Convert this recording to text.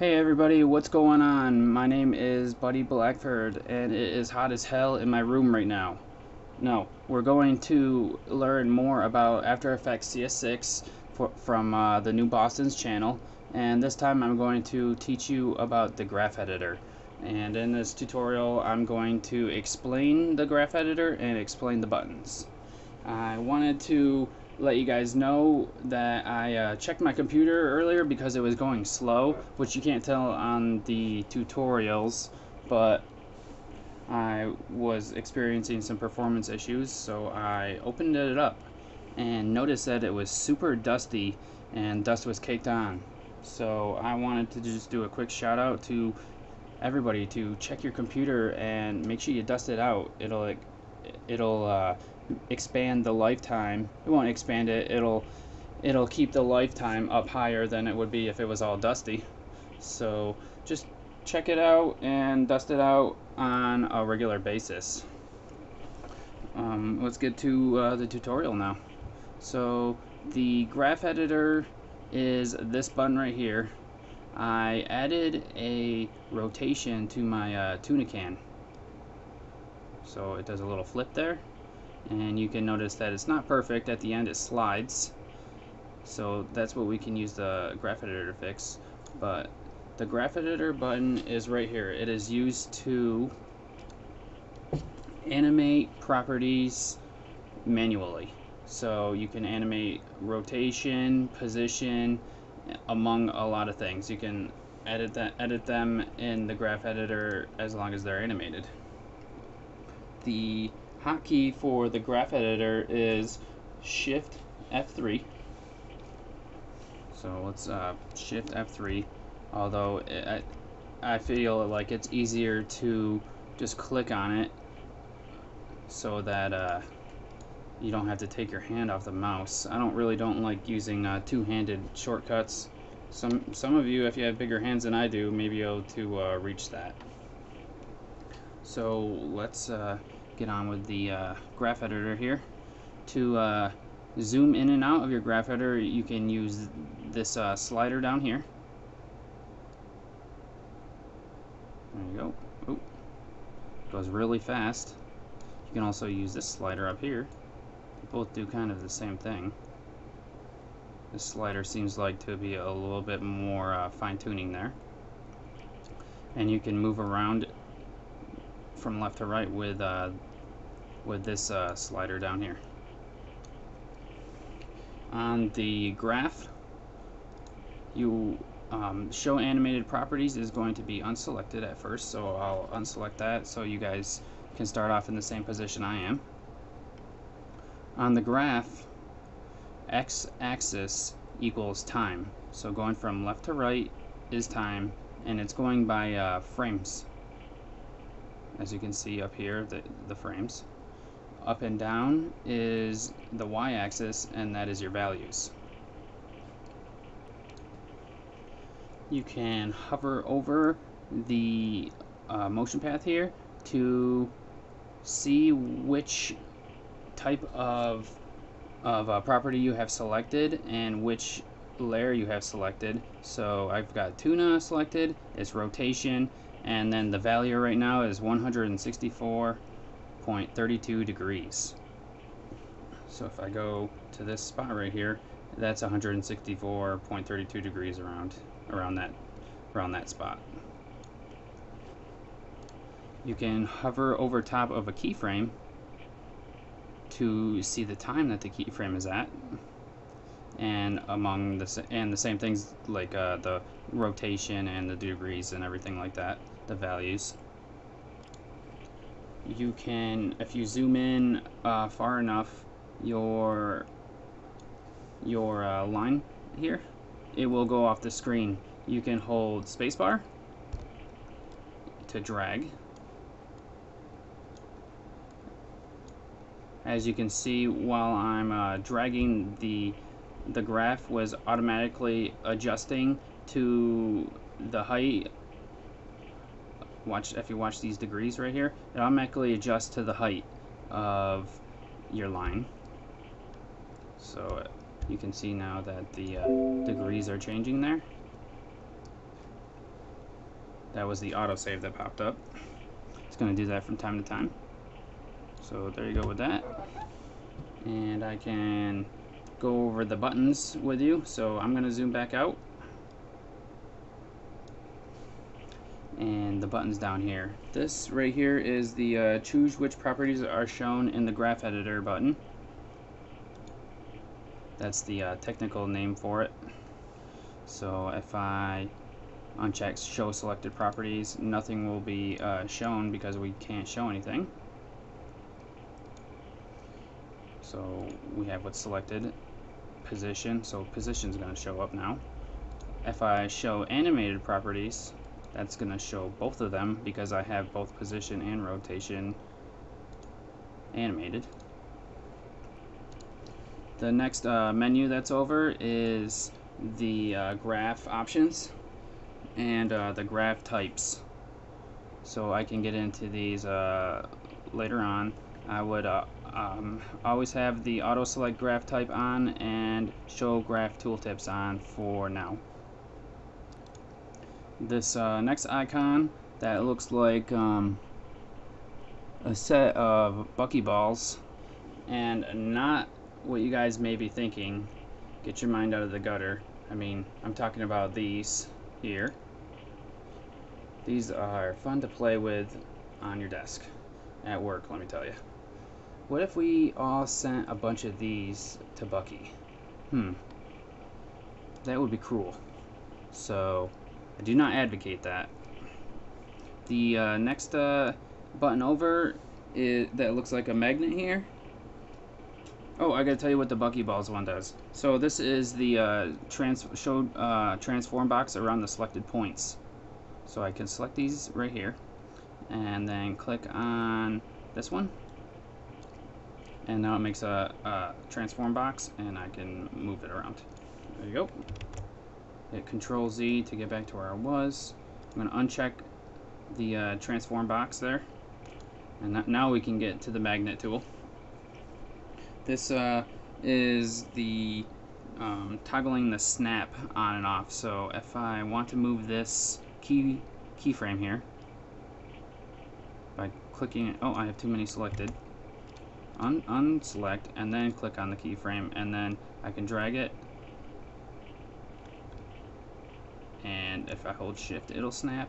Hey everybody, what's going on? My name is Buddy Blackford and it is hot as hell in my room right now. No, we're going to learn more about After Effects CS6 for, from uh, the new Boston's channel and this time I'm going to teach you about the graph editor. And in this tutorial I'm going to explain the graph editor and explain the buttons. I wanted to let you guys know that I uh, checked my computer earlier because it was going slow, which you can't tell on the tutorials, but I was experiencing some performance issues, so I opened it up and noticed that it was super dusty and dust was caked on. So I wanted to just do a quick shout out to everybody to check your computer and make sure you dust it out. It'll it'll uh, expand the lifetime. It won't expand it. It'll it'll keep the lifetime up higher than it would be if it was all dusty. So just check it out and dust it out on a regular basis. Um, let's get to uh, the tutorial now. So the graph editor is this button right here. I added a rotation to my uh, tuna can. So it does a little flip there. And you can notice that it's not perfect. At the end it slides. So that's what we can use the graph editor to fix. But the graph editor button is right here. It is used to animate properties manually. So you can animate rotation position among a lot of things. You can edit that edit them in the graph editor as long as they're animated the hotkey for the graph editor is Shift F3. So let's uh, Shift F3, although I, I feel like it's easier to just click on it so that uh, you don't have to take your hand off the mouse. I don't really don't like using uh, two-handed shortcuts. Some some of you, if you have bigger hands than I do, may be able to uh, reach that. So let's uh, get on with the uh, graph editor here. To uh, zoom in and out of your graph editor, you can use this uh, slider down here. There you go. Oop. Goes really fast. You can also use this slider up here. They both do kind of the same thing. This slider seems like to be a little bit more uh, fine-tuning there. And you can move around from left to right with uh, with this uh, slider down here. On the graph, you um, show animated properties is going to be unselected at first, so I'll unselect that so you guys can start off in the same position I am. On the graph, x-axis equals time. So going from left to right is time, and it's going by uh, frames. As you can see up here, the, the frames up and down is the y-axis and that is your values. You can hover over the uh, motion path here to see which type of, of uh, property you have selected and which layer you have selected. So I've got tuna selected, it's rotation, and then the value right now is 164.32 degrees. So if I go to this spot right here, that's 164.32 degrees around around that around that spot. You can hover over top of a keyframe to see the time that the keyframe is at and among the and the same things like uh, the rotation and the degrees and everything like that the values you can, if you zoom in uh, far enough, your your uh, line here, it will go off the screen. You can hold spacebar to drag. As you can see, while I'm uh, dragging the the graph was automatically adjusting to the height watch if you watch these degrees right here, it automatically adjusts to the height of your line. So uh, you can see now that the uh, degrees are changing there. That was the autosave that popped up. It's going to do that from time to time. So there you go with that. And I can go over the buttons with you. So I'm going to zoom back out. And the buttons down here. This right here is the uh, choose which properties are shown in the graph editor button. That's the uh, technical name for it. So if I uncheck show selected properties, nothing will be uh, shown because we can't show anything. So we have what's selected, position, so position is going to show up now. If I show animated properties, that's going to show both of them because I have both position and rotation animated. The next uh, menu that's over is the uh, graph options and uh, the graph types. So I can get into these uh, later on. I would uh, um, always have the auto select graph type on and show graph tooltips on for now. This uh, next icon that looks like um, a set of buckyballs and not what you guys may be thinking, get your mind out of the gutter. I mean, I'm talking about these here. These are fun to play with on your desk at work, let me tell you. What if we all sent a bunch of these to Bucky? Hmm. That would be cruel. So, I do not advocate that. The uh, next uh, button over is, that looks like a magnet here Oh, I gotta tell you what the Buckyballs one does. So this is the uh, trans show uh, transform box around the selected points. So I can select these right here, and then click on this one, and now it makes a, a transform box, and I can move it around. There you go. Hit Control Z to get back to where I was. I'm gonna uncheck the uh, transform box there, and now we can get to the magnet tool. This uh, is the um, toggling the snap on and off. So if I want to move this key keyframe here by clicking it, oh I have too many selected. Un unselect and then click on the keyframe and then I can drag it. And if I hold shift it'll snap